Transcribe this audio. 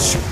Watch.